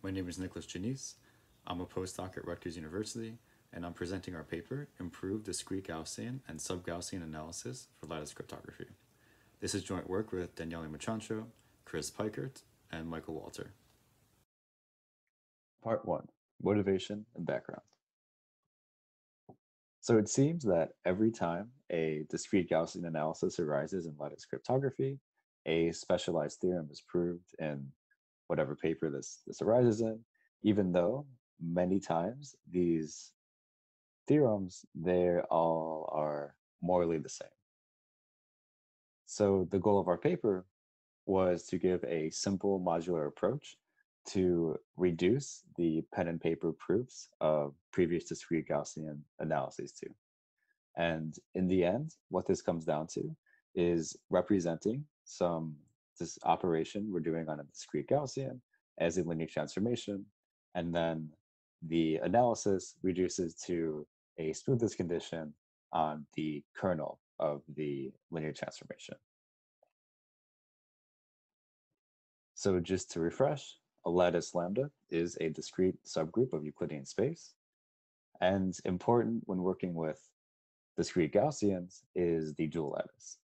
My name is Nicholas Genise. I'm a postdoc at Rutgers University, and I'm presenting our paper, Improved Discrete Gaussian and Sub-Gaussian Analysis for Lattice Cryptography. This is joint work with Daniele Micciancio, Chris Peikert, and Michael Walter. Part 1 Motivation and Background. So it seems that every time a discrete Gaussian analysis arises in lattice cryptography, a specialized theorem is proved in whatever paper this, this arises in, even though many times these theorems, they all are morally the same. So the goal of our paper was to give a simple modular approach to reduce the pen and paper proofs of previous discrete Gaussian analyses to. And in the end, what this comes down to is representing some this operation we're doing on a discrete Gaussian as a linear transformation, and then the analysis reduces to a smoothness condition on the kernel of the linear transformation. So just to refresh, a lattice lambda is a discrete subgroup of Euclidean space. And important when working with discrete Gaussians is the dual lattice.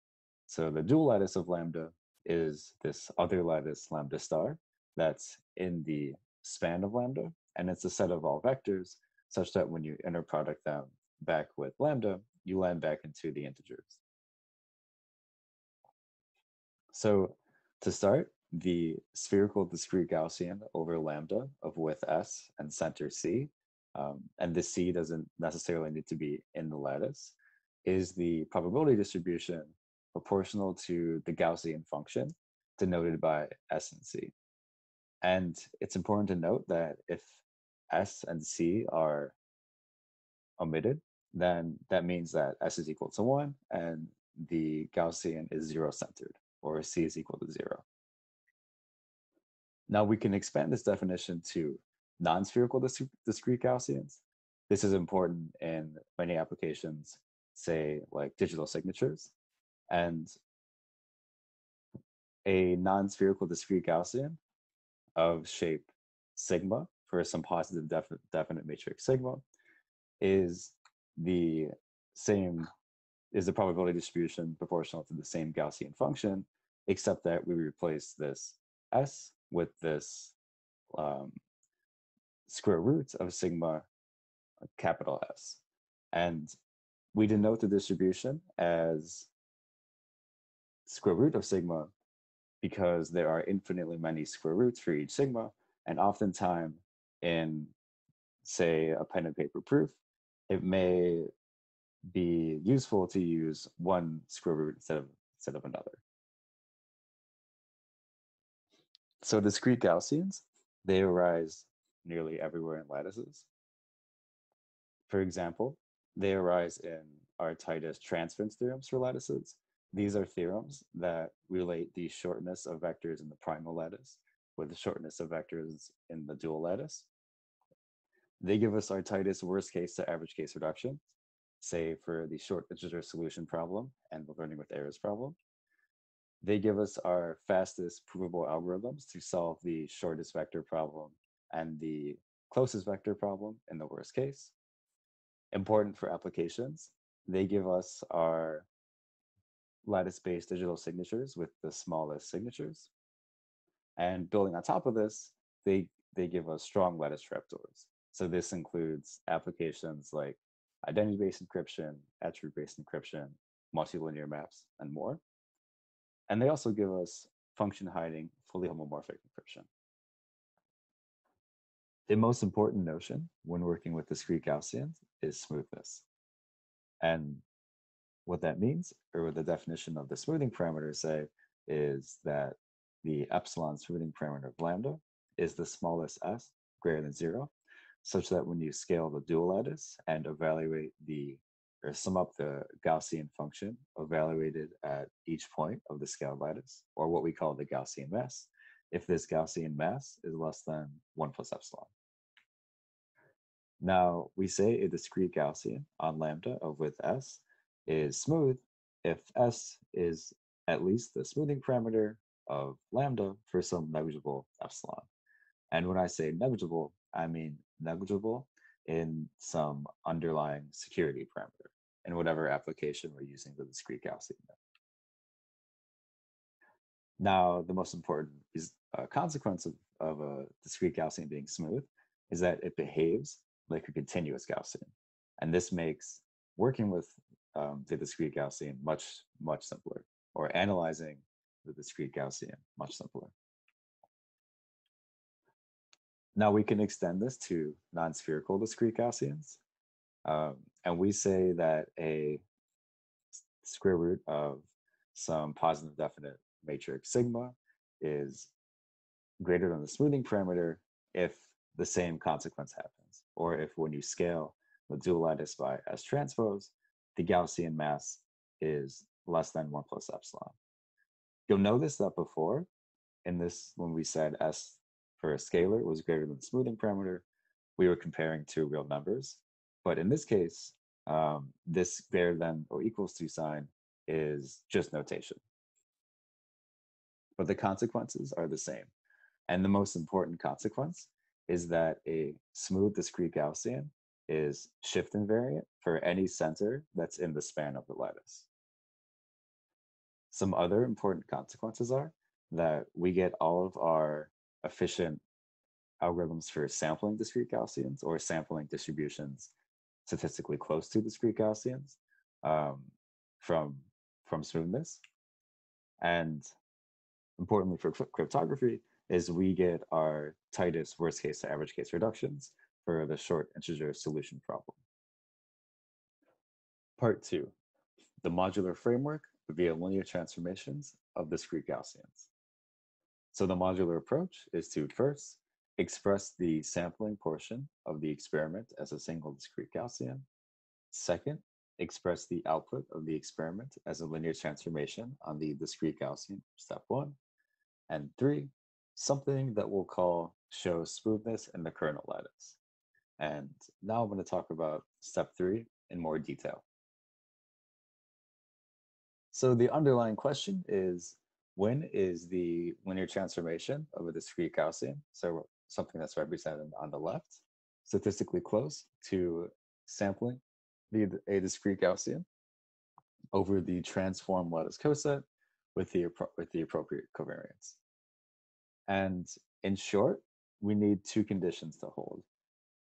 So the dual lattice of lambda is this other lattice lambda star that's in the span of lambda, and it's a set of all vectors such that when you inner product them back with lambda, you land back into the integers. So to start, the spherical discrete Gaussian over lambda of width s and center c, um, and this c doesn't necessarily need to be in the lattice, is the probability distribution proportional to the Gaussian function denoted by s and c. And it's important to note that if s and c are omitted, then that means that s is equal to 1 and the Gaussian is zero-centered, or c is equal to 0. Now we can expand this definition to non-spherical discrete Gaussians. This is important in many applications, say like digital signatures. And a non-spherical discrete Gaussian of shape sigma for some positive defi definite matrix sigma is the same is the probability distribution proportional to the same Gaussian function, except that we replace this s with this um, square root of sigma uh, capital S. And we denote the distribution as square root of sigma because there are infinitely many square roots for each sigma. And oftentimes in, say, a pen and paper proof, it may be useful to use one square root instead of, instead of another. So discrete Gaussians, they arise nearly everywhere in lattices. For example, they arise in our Titus transference theorems for lattices. These are theorems that relate the shortness of vectors in the primal lattice with the shortness of vectors in the dual lattice. They give us our tightest worst case to average case reduction, say for the short integer solution problem and the learning with errors problem. They give us our fastest provable algorithms to solve the shortest vector problem and the closest vector problem in the worst case. Important for applications, they give us our lattice-based digital signatures with the smallest signatures. And building on top of this, they, they give us strong lattice trapdoors. So this includes applications like identity-based encryption, attribute-based encryption, multilinear maps, and more. And they also give us function hiding fully homomorphic encryption. The most important notion when working with discrete Gaussians is smoothness. And what that means, or what the definition of the smoothing parameter say, is that the epsilon smoothing parameter of lambda is the smallest s greater than zero, such that when you scale the dual lattice and evaluate the or sum up the Gaussian function evaluated at each point of the scaled lattice, or what we call the Gaussian mass, if this Gaussian mass is less than 1 plus epsilon. Now, we say a discrete Gaussian on lambda of width s is smooth if s is at least the smoothing parameter of lambda for some negligible epsilon. And when I say negligible, I mean negligible in some underlying security parameter in whatever application we're using the discrete Gaussian. Now, the most important is, uh, consequence of, of a discrete Gaussian being smooth is that it behaves like a continuous Gaussian. And this makes working with um, the discrete Gaussian much, much simpler, or analyzing the discrete Gaussian much simpler. Now we can extend this to non-spherical discrete Gaussians. Um, and we say that a square root of some positive definite matrix sigma is greater than the smoothing parameter if the same consequence happens, or if when you scale the dual lattice by S transpose, the Gaussian mass is less than one plus epsilon. You'll notice that before in this, when we said S for a scalar was greater than the smoothing parameter, we were comparing two real numbers. But in this case, um, this greater than or equals to sign is just notation. But the consequences are the same. And the most important consequence is that a smooth discrete Gaussian is shift invariant for any center that's in the span of the lattice. Some other important consequences are that we get all of our efficient algorithms for sampling discrete Gaussians or sampling distributions statistically close to discrete Gaussians um, from, from smoothness. And importantly for cryptography is we get our tightest worst case to average case reductions for the short integer solution problem. Part two, the modular framework via linear transformations of discrete Gaussians. So the modular approach is to first express the sampling portion of the experiment as a single discrete Gaussian. Second, express the output of the experiment as a linear transformation on the discrete Gaussian, step one. And three, something that we'll call show smoothness in the kernel lattice. And now I'm going to talk about step three in more detail. So the underlying question is, when is the linear transformation of a discrete Gaussian, so something that's represented on the left, statistically close to sampling the, a discrete Gaussian over the transform lattice coset with the, with the appropriate covariance. And in short, we need two conditions to hold.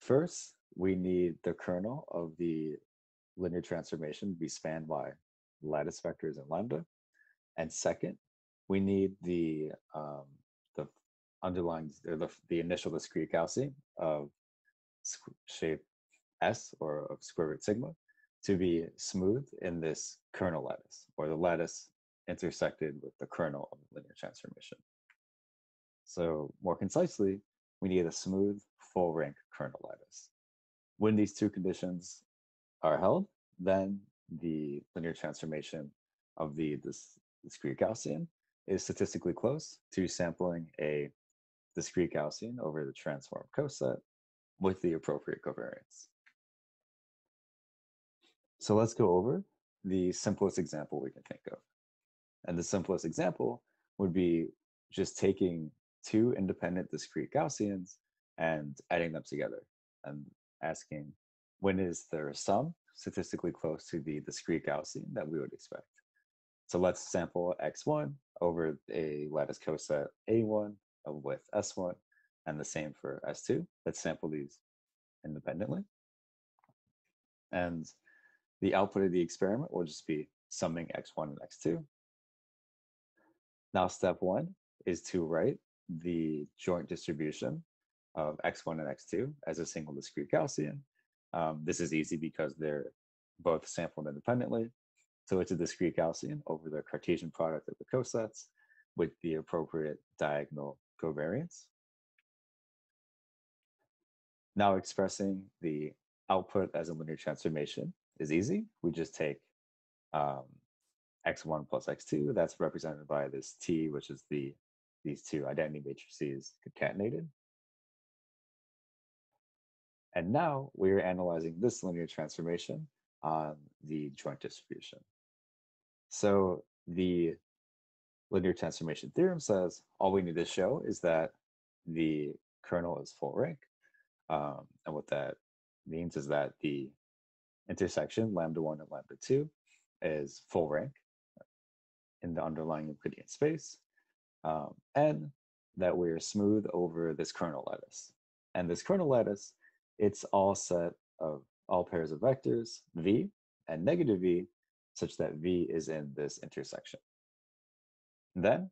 First, we need the kernel of the linear transformation to be spanned by lattice vectors and lambda. And second, we need the um, the underlying or the, the initial discrete Gaussian of shape S or of square root sigma to be smooth in this kernel lattice or the lattice intersected with the kernel of the linear transformation. So more concisely, we need a smooth full rank kernel lattice. When these two conditions are held, then the linear transformation of the this discrete Gaussian is statistically close to sampling a discrete Gaussian over the transform coset with the appropriate covariance. So let's go over the simplest example we can think of. And the simplest example would be just taking two independent discrete Gaussians and adding them together and asking when is their sum statistically close to the discrete Gaussian that we would expect. So let's sample x1 over a lattice coset A1 uh, with S1 and the same for S2. Let's sample these independently. And the output of the experiment will just be summing x1 and x2. Now step one is to write the joint distribution of x1 and x2 as a single discrete Gaussian. Um, this is easy because they're both sampled independently. So it's a discrete Gaussian over the Cartesian product of the cosets with the appropriate diagonal covariance. Now expressing the output as a linear transformation is easy. We just take um, x1 plus x2, that's represented by this t, which is the these two identity matrices concatenated. And now we're analyzing this linear transformation on the joint distribution. So the linear transformation theorem says all we need to show is that the kernel is full rank. Um, and what that means is that the intersection lambda 1 and lambda 2 is full rank in the underlying Euclidean space, um, and that we're smooth over this kernel lattice. And this kernel lattice, it's all set of all pairs of vectors, v and negative v, such that v is in this intersection. Then,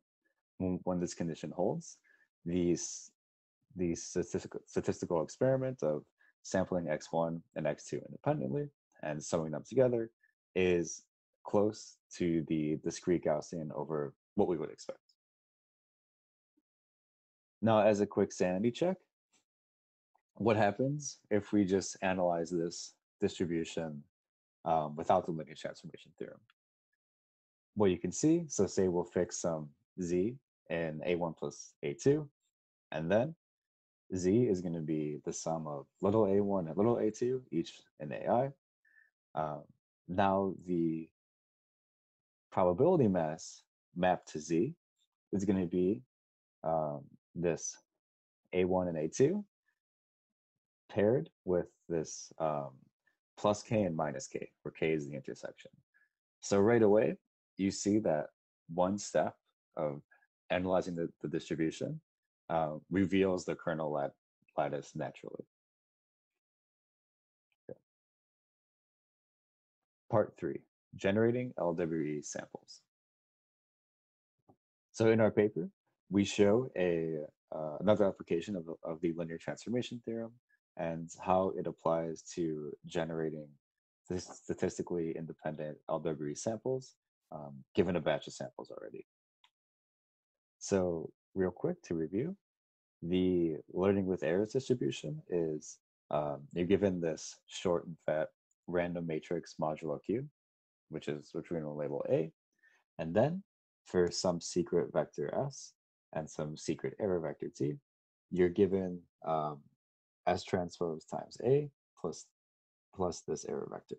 when, this condition holds, these these statistical, statistical experiment of sampling x1 and x2 independently and summing them together is close to the discrete Gaussian over what we would expect. Now, as a quick sanity check, what happens if we just analyze this distribution um, without the linear transformation theorem? What you can see, so say we'll fix some z in a1 plus a2, and then z is going to be the sum of little a1 and little a2, each in ai. Um, now the probability mass mapped to z is going to be um, this a1 and a2 paired with this um, plus k and minus k, where k is the intersection. So right away, you see that one step of analyzing the, the distribution uh, reveals the kernel lat lattice naturally. Okay. Part three, generating LWE samples. So in our paper, we show a uh, another application of, of the linear transformation theorem and how it applies to generating statistically independent LWE samples um, given a batch of samples already. So real quick to review, the learning with errors distribution is um, you're given this short and fat random matrix modulo q, which is which we're going to label A, and then for some secret vector s and some secret error vector t, you're given um, s transpose times a plus plus this error vector.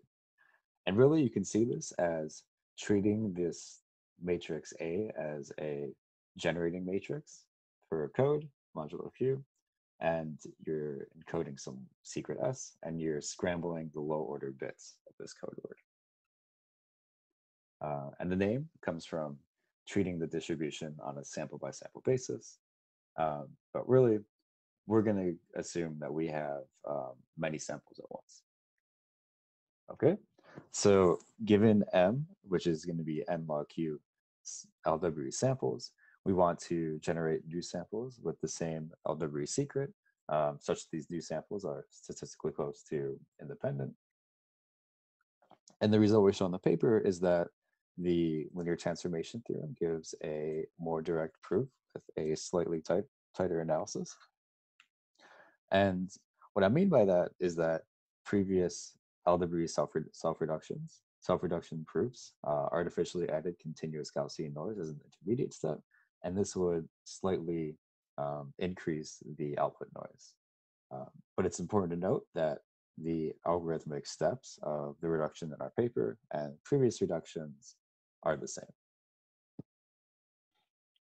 And really, you can see this as treating this matrix A as a generating matrix for a code, modulo q, and you're encoding some secret S, and you're scrambling the low order bits of this code word. Uh, and the name comes from treating the distribution on a sample by sample basis. Um, but really, we're going to assume that we have um, many samples at once. Okay, so given m, which is going to be n log q LWE samples, we want to generate new samples with the same LWE secret, um, such that these new samples are statistically close to independent. And the result we show in the paper is that the linear transformation theorem gives a more direct proof with a slightly tight, tighter analysis. And what I mean by that is that previous LWE self, self reductions, self reduction proofs, uh, artificially added continuous Gaussian noise as an intermediate step, and this would slightly um, increase the output noise. Um, but it's important to note that the algorithmic steps of the reduction in our paper and previous reductions are the same.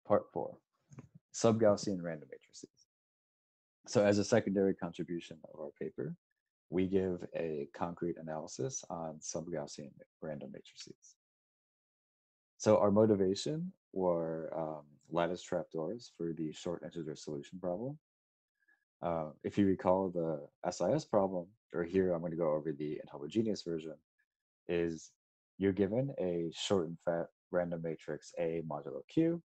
Part four, sub-Gaussian random matrices. So as a secondary contribution of our paper, we give a concrete analysis on sub-Gaussian random matrices. So our motivation were um, lattice trapdoors for the short integer solution problem. Uh, if you recall the SIS problem, or here I'm going to go over the inhomogeneous version, is you're given a short and fat random matrix A modulo Q,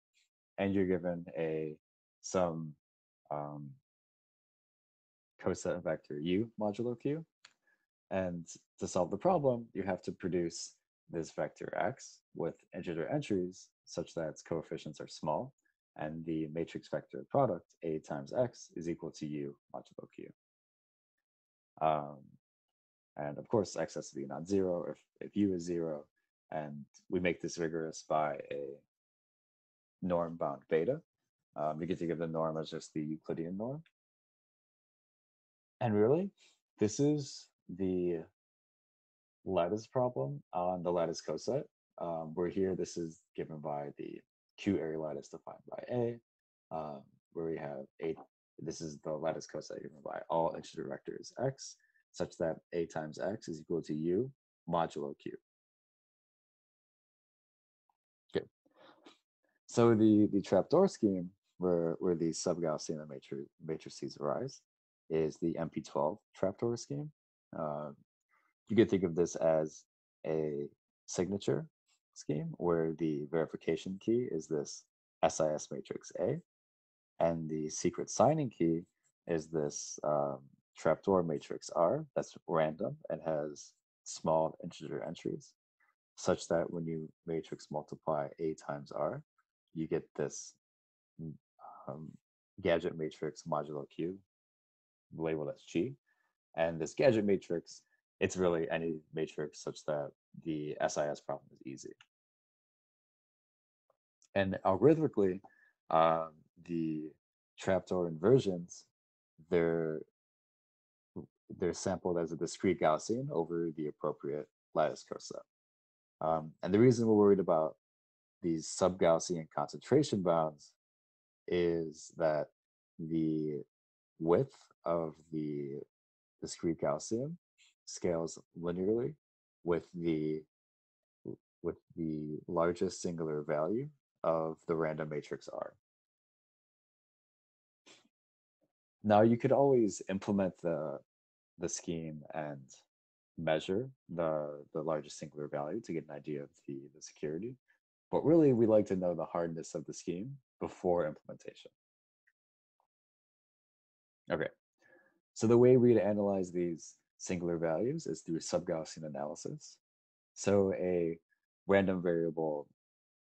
and you're given a some um, coset vector U modulo Q. And to solve the problem, you have to produce this vector X with integer entries such that its coefficients are small, and the matrix vector product A times X is equal to U modulo Q. Um, and of course, X has to be non-zero if, if U is zero, and we make this rigorous by a norm bound beta. Um, we get to give the norm as just the Euclidean norm. And really, this is the lattice problem on the lattice coset. Um, where here, this is given by the q-ary lattice defined by A, um, where we have A this is the lattice coset given by all integer vectors x, such that a times x is equal to u modulo q. Okay. So the, the trapdoor scheme where, where these sub-Gaussian matri matrices arise is the MP12 trapdoor scheme. Uh, you could think of this as a signature scheme where the verification key is this SIS matrix A, and the secret signing key is this um, trapdoor matrix R that's random and has small integer entries, such that when you matrix multiply A times R, you get this mm, um, gadget matrix modulo Q labeled as G. And this gadget matrix, it's really any matrix such that the SIS problem is easy. And algorithmically, um, the trapdoor inversions, they're they're sampled as a discrete Gaussian over the appropriate lattice coset. Um, and the reason we're worried about these sub-Gaussian concentration bounds is that the width of the discrete Gaussian scales linearly with the with the largest singular value of the random matrix R. Now you could always implement the the scheme and measure the the largest singular value to get an idea of the, the security. But really we like to know the hardness of the scheme before implementation. Okay, so the way we'd analyze these singular values is through sub-Gaussian analysis. So a random variable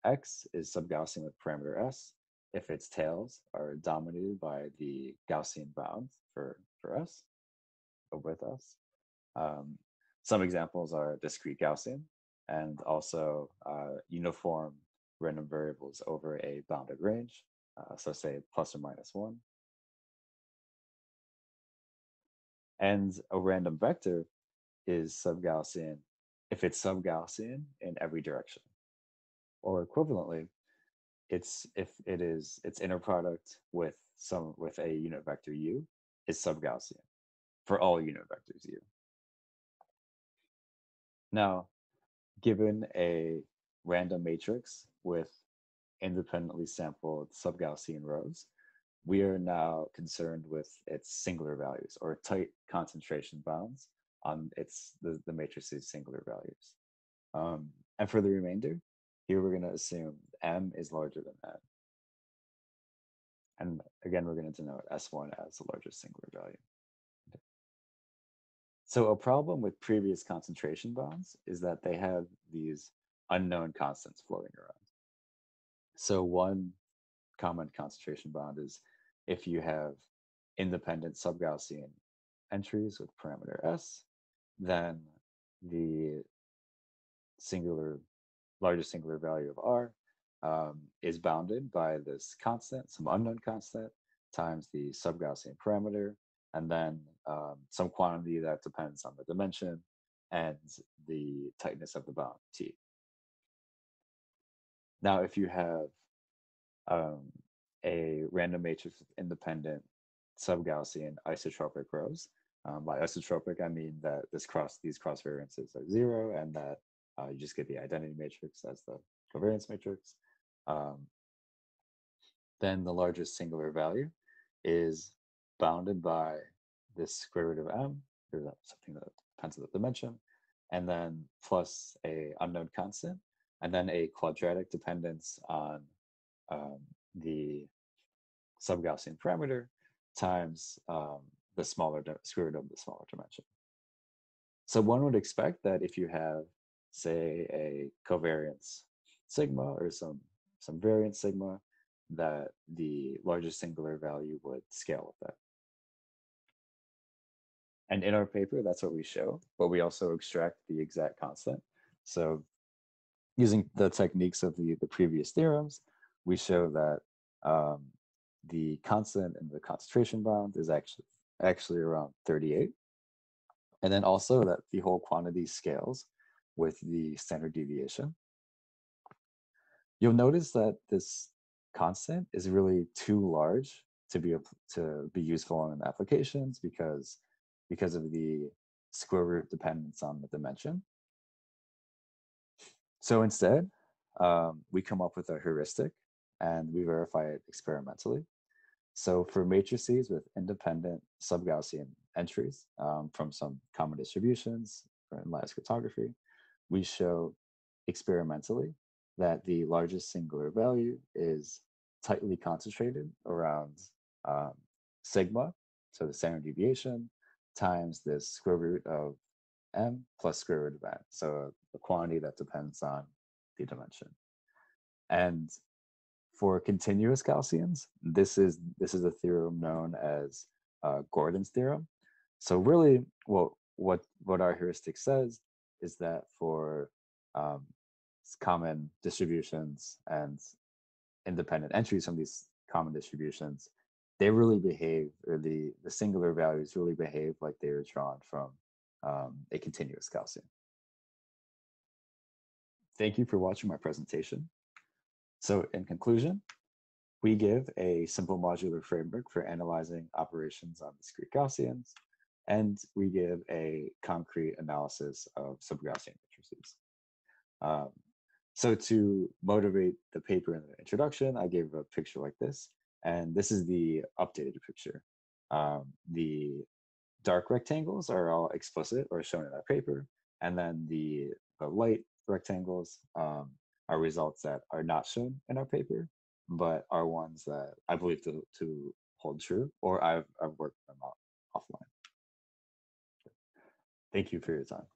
x is sub-Gaussian with parameter s if its tails are dominated by the Gaussian bound for, for s, with us. Um, some examples are discrete Gaussian and also uh, uniform random variables over a bounded range. Uh, so say plus or minus one. And a random vector is sub-Gaussian if it's sub-Gaussian in every direction. Or equivalently, it's if it is its inner product with some with a unit vector u is sub-Gaussian for all unit vectors u. Now, given a random matrix with independently sampled sub-Gaussian rows, we are now concerned with its singular values or tight concentration bounds on its the, the matrix's singular values. Um, and for the remainder, here we're going to assume m is larger than n. And again, we're going to denote S1 as the largest singular value. So a problem with previous concentration bounds is that they have these unknown constants floating around. So one common concentration bound is if you have independent sub-Gaussian entries with parameter s, then the singular largest singular value of r um, is bounded by this constant, some unknown constant, times the sub-Gaussian parameter, and then um, some quantity that depends on the dimension and the tightness of the bound, T. Now, if you have um, a random matrix with independent sub-Gaussian isotropic rows, um, by isotropic, I mean that this cross these cross variances are zero and that uh, you just get the identity matrix as the covariance matrix. Um, then the largest singular value is bounded by this square root of m, or something that depends on the dimension, and then plus a unknown constant, and then a quadratic dependence on um, the sub-Gaussian parameter times um, the smaller square root of the smaller dimension. So one would expect that if you have say a covariance sigma or some some variance sigma that the largest singular value would scale with that. And in our paper, that's what we show, but we also extract the exact constant. So using the techniques of the, the previous theorems, we show that um, the constant in the concentration bound is actually actually around 38. And then also that the whole quantity scales with the standard deviation. You'll notice that this constant is really too large to be to be useful in applications because because of the square root dependence on the dimension. So instead, um, we come up with a heuristic and we verify it experimentally. So for matrices with independent sub-Gaussian entries um, from some common distributions in lattice cryptography, we show experimentally that the largest singular value is tightly concentrated around um, sigma, so the standard deviation, times the square root of m plus square root of n, so a quantity that depends on the dimension. And for continuous Gaussians, this is this is a theorem known as uh, Gordon's theorem. So really, well, what what our heuristic says is that for um, common distributions and independent entries from these common distributions, they really behave, or the, the singular values really behave like they were drawn from um, a continuous Gaussian. Thank you for watching my presentation. So in conclusion, we give a simple modular framework for analyzing operations on discrete Gaussians, and we give a concrete analysis of sub-Gaussian matrices. Um, so to motivate the paper in the introduction, I gave a picture like this, and this is the updated picture. Um, the dark rectangles are all explicit or shown in our paper, and then the, the light rectangles um, are results that are not shown in our paper, but are ones that I believe to, to hold true, or I've, I've worked them out offline. Thank you for your time.